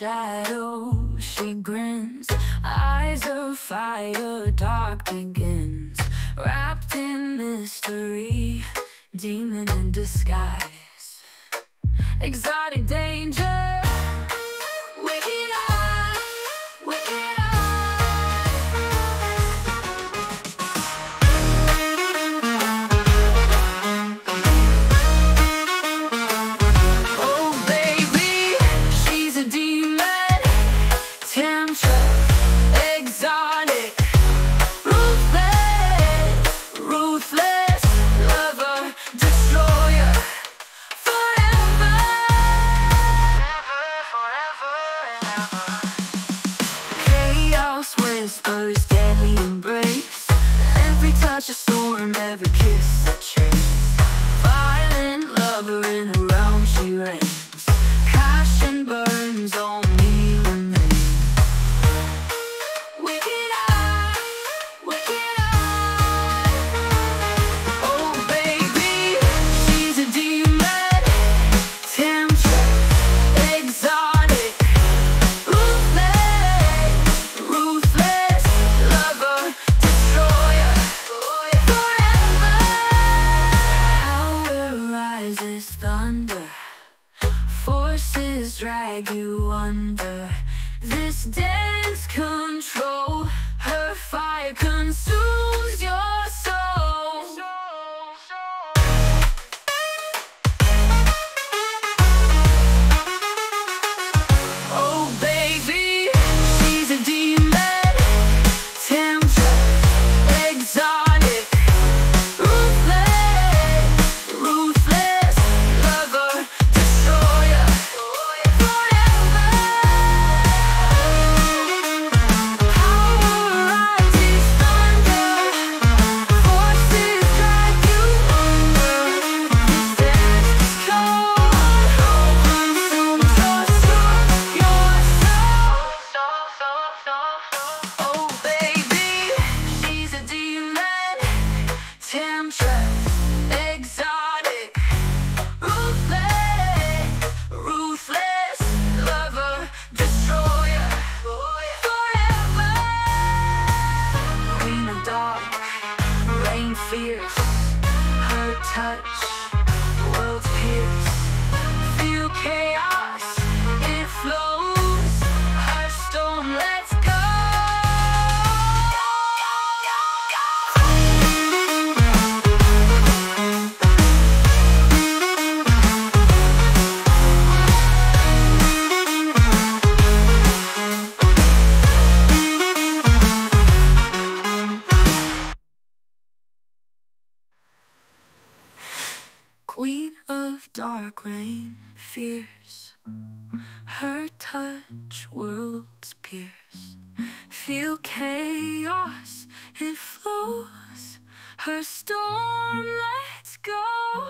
shadow, she grins. Eyes of fire, dark begins. Wrapped in mystery, demon in disguise. Exotic danger. such a storm, every kiss. forces drag you under. This dance control Her fire consumes Queen of dark rain, fierce. Her touch worlds pierce. Feel chaos, it flows. Her storm lets go.